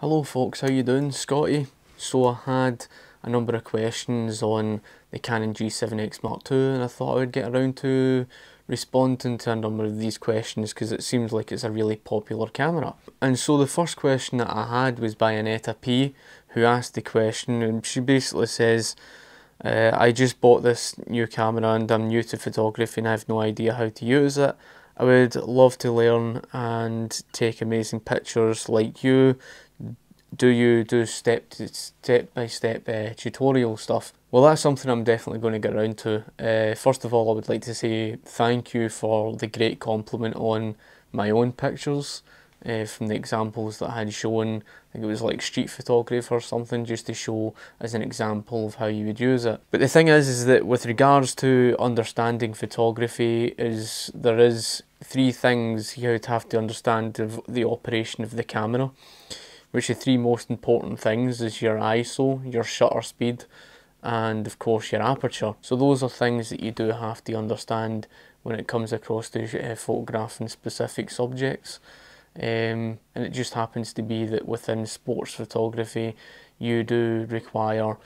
Hello folks, how you doing? Scotty. So I had a number of questions on the Canon G7X Mark II and I thought I would get around to responding to a number of these questions because it seems like it's a really popular camera. And so the first question that I had was by Aneta P who asked the question and she basically says uh, I just bought this new camera and I'm new to photography and I have no idea how to use it. I would love to learn and take amazing pictures like you. Do you do step to step by step uh, tutorial stuff? Well, that's something I'm definitely going to get around to. Uh, first of all, I would like to say thank you for the great compliment on my own pictures uh, from the examples that I had shown. I think it was like street photography or something, just to show as an example of how you would use it. But the thing is, is that with regards to understanding photography, is there is three things you would have to understand of the operation of the camera. Which the three most important things is your ISO, your shutter speed, and of course your aperture. So those are things that you do have to understand when it comes across to uh, photographing specific subjects. Um, and it just happens to be that within sports photography you do require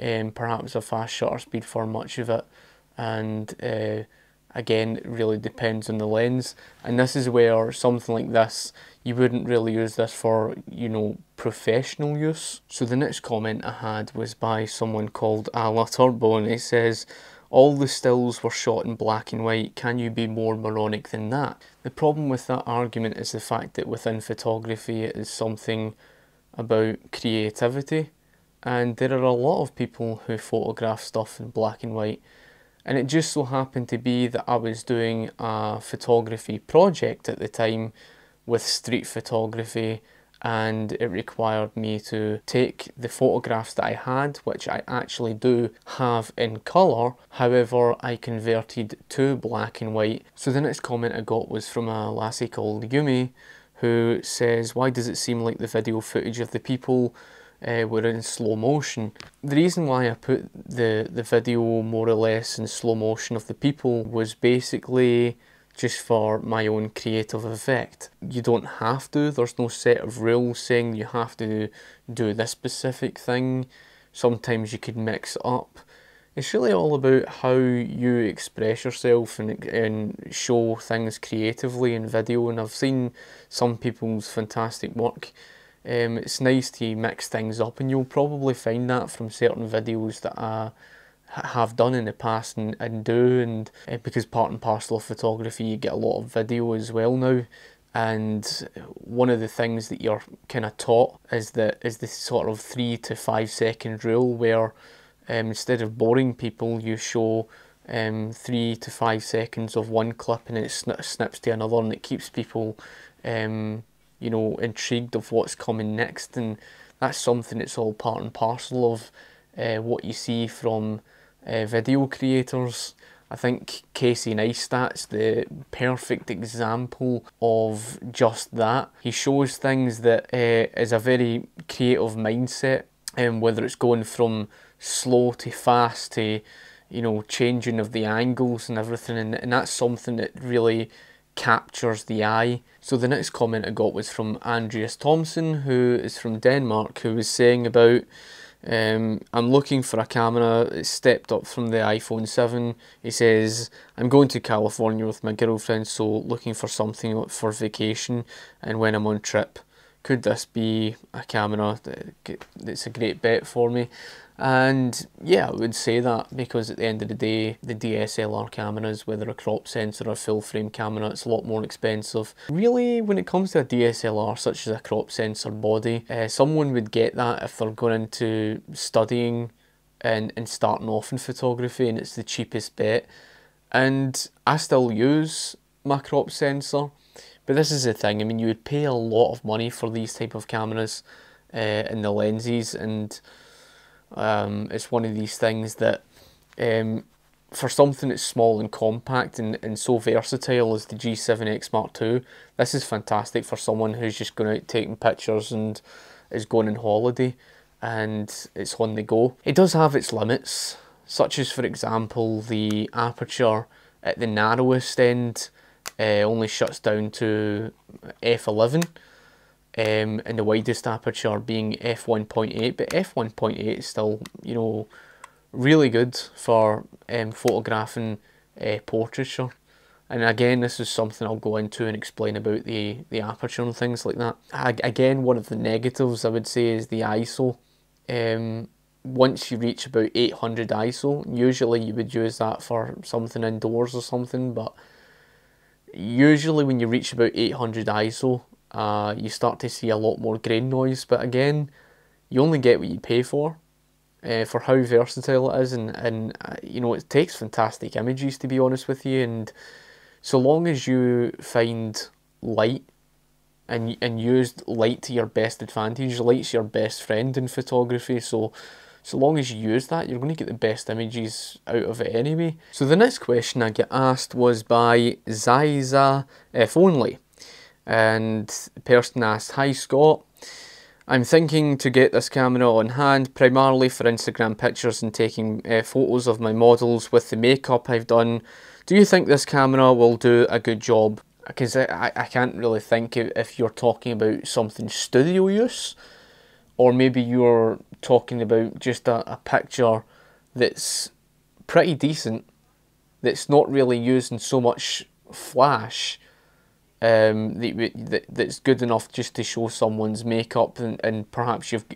um, perhaps a fast shutter speed for much of it and uh, again it really depends on the lens and this is where something like this you wouldn't really use this for you know professional use so the next comment i had was by someone called ala turbo and it says all the stills were shot in black and white. Can you be more moronic than that? The problem with that argument is the fact that within photography it is something about creativity and there are a lot of people who photograph stuff in black and white and it just so happened to be that I was doing a photography project at the time with street photography and it required me to take the photographs that I had, which I actually do have in colour, however I converted to black and white. So the next comment I got was from a lassie called Yumi who says, why does it seem like the video footage of the people uh, were in slow motion. The reason why I put the, the video more or less in slow motion of the people was basically just for my own creative effect. You don't have to, there's no set of rules saying you have to do this specific thing. Sometimes you could mix it up. It's really all about how you express yourself and, and show things creatively in video and I've seen some people's fantastic work. Um, it's nice to mix things up and you'll probably find that from certain videos that I have done in the past and, and do and uh, because part and parcel of photography you get a lot of video as well now. And one of the things that you're kind of taught is that is this sort of three to five second rule where um, instead of boring people you show um, three to five seconds of one clip and it sn snips to another and it keeps people um, you know intrigued of what's coming next and that's something that's all part and parcel of uh, what you see from uh, video creators. I think Casey Neistat's the perfect example of just that. He shows things that uh, is a very creative mindset, and um, whether it's going from slow to fast to, you know, changing of the angles and everything, and, and that's something that really captures the eye. So the next comment I got was from Andreas Thompson, who is from Denmark, who was saying about um, I'm looking for a camera. It's stepped up from the iPhone 7. He says, I'm going to California with my girlfriend, so looking for something for vacation and when I'm on trip. Could this be a camera that's a great bet for me? And yeah, I would say that because at the end of the day, the DSLR cameras, whether a crop sensor or full frame camera, it's a lot more expensive. Really, when it comes to a DSLR, such as a crop sensor body, uh, someone would get that if they're going into studying and, and starting off in photography and it's the cheapest bet. And I still use my crop sensor, but this is the thing, I mean, you would pay a lot of money for these type of cameras uh, and the lenses and um, it's one of these things that um, for something that's small and compact and, and so versatile as the G7X Mark II, this is fantastic for someone who's just going out taking pictures and is going on holiday and it's on the go. It does have its limits, such as for example the aperture at the narrowest end uh, only shuts down to f11 um, and the widest aperture being f1.8, but f1.8 is still, you know, really good for um, photographing uh, portraiture. And again, this is something I'll go into and explain about the, the aperture and things like that. I, again, one of the negatives I would say is the ISO. Um, once you reach about 800 ISO, usually you would use that for something indoors or something, but usually when you reach about 800 ISO, uh, you start to see a lot more grain noise. But again, you only get what you pay for. Uh, for how versatile it is, and and uh, you know it takes fantastic images to be honest with you, and so long as you find light and and use light to your best advantage, light's your best friend in photography. So so long as you use that, you're going to get the best images out of it anyway. So the next question I get asked was by Ziza If Only. And the person asked, Hi Scott, I'm thinking to get this camera on hand primarily for Instagram pictures and taking uh, photos of my models with the makeup I've done. Do you think this camera will do a good job? Because I, I can't really think if you're talking about something studio use or maybe you're talking about just a, a picture that's pretty decent, that's not really using so much flash, um, that, that, that's good enough just to show someone's makeup and, and perhaps you've,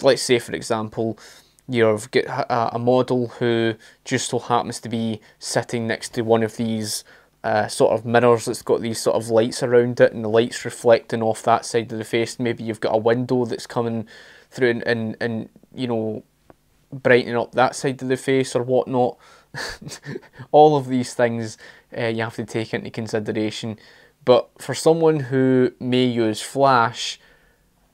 let's say for example, you've got a, a model who just so happens to be sitting next to one of these uh, sort of mirrors that's got these sort of lights around it and the lights reflecting off that side of the face. Maybe you've got a window that's coming through and, and, and you know, brightening up that side of the face or whatnot. All of these things uh, you have to take into consideration. But for someone who may use flash,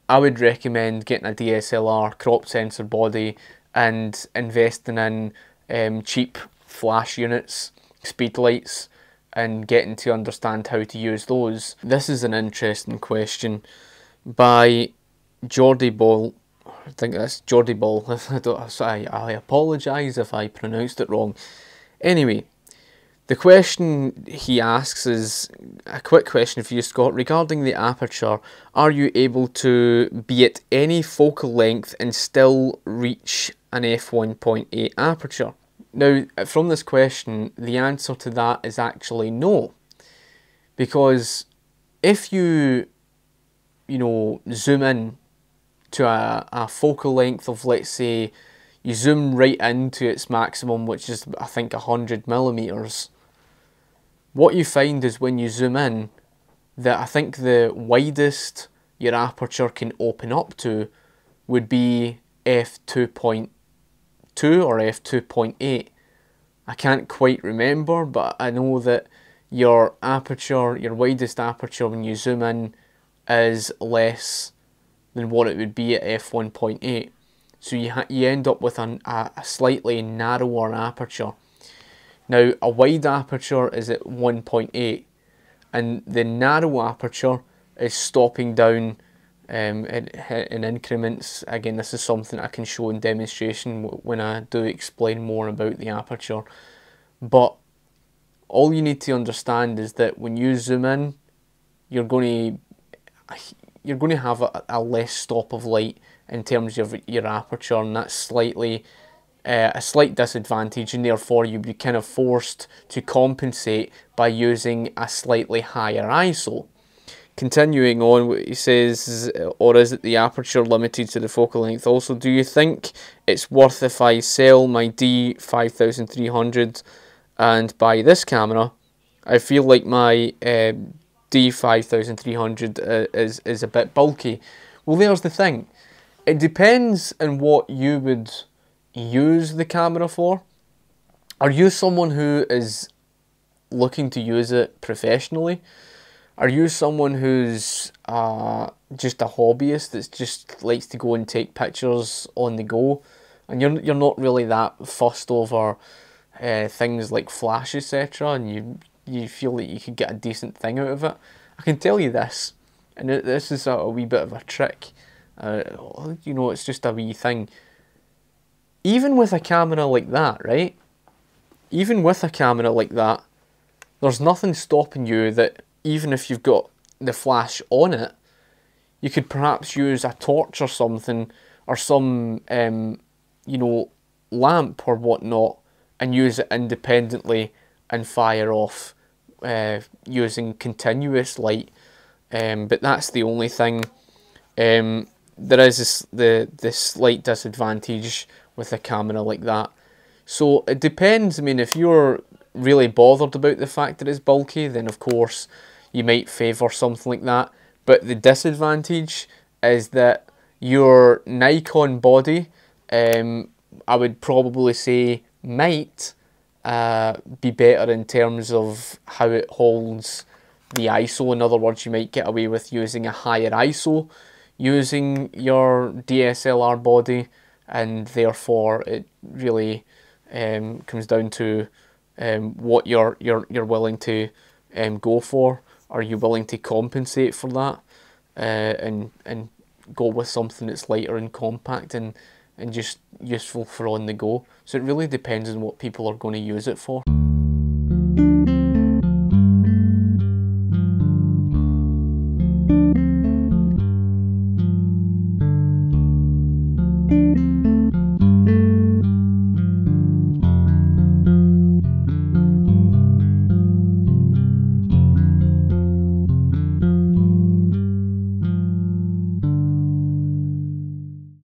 I would recommend getting a DSLR crop sensor body and investing in um, cheap flash units, speed lights, and getting to understand how to use those. This is an interesting question by Geordie Ball. I think that's Geordie Ball. I, I apologise if I pronounced it wrong. Anyway, the question he asks is a quick question for you, Scott. Regarding the aperture, are you able to be at any focal length and still reach an f1.8 aperture? Now, from this question, the answer to that is actually no. Because if you, you know, zoom in to a, a focal length of, let's say, you zoom right into its maximum, which is, I think, 100 millimeters, what you find is when you zoom in, that I think the widest your aperture can open up to would be f2.2 or f2.8. I can't quite remember, but I know that your aperture, your widest aperture when you zoom in is less than what it would be at f1.8. So you, you end up with an, a, a slightly narrower aperture. Now a wide aperture is at 1.8 and the narrow aperture is stopping down um, in, in increments. Again, this is something I can show in demonstration when I do explain more about the aperture. But all you need to understand is that when you zoom in, you're going to you're going to have a, a less stop of light in terms of your aperture, and that's slightly uh, a slight disadvantage, and therefore you'd be kind of forced to compensate by using a slightly higher ISO. Continuing on, what he says, or is it the aperture limited to the focal length? Also, do you think it's worth if I sell my D5300 and buy this camera? I feel like my uh, D5300 uh, is, is a bit bulky. Well, there's the thing. It depends on what you would use the camera for. Are you someone who is looking to use it professionally? Are you someone who's uh, just a hobbyist that just likes to go and take pictures on the go, and you're you're not really that fussed over uh, things like flash etc. And you you feel that you could get a decent thing out of it? I can tell you this, and this is a, a wee bit of a trick. Uh, you know, it's just a wee thing. Even with a camera like that, right? Even with a camera like that, there's nothing stopping you that even if you've got the flash on it, you could perhaps use a torch or something, or some, um, you know, lamp or whatnot, and use it independently and fire off uh, using continuous light. Um, but that's the only thing. Um, there is this, the this slight disadvantage with a camera like that. So it depends. I mean, if you're really bothered about the fact that it's bulky, then of course you might favour something like that. But the disadvantage is that your Nikon body, um, I would probably say, might uh, be better in terms of how it holds the ISO. In other words, you might get away with using a higher ISO using your DSLR body, and therefore it really um, comes down to um, what you're you're you're willing to um, go for. Are you willing to compensate for that uh, and and go with something that's lighter and compact and and just useful for on the go? So it really depends on what people are going to use it for.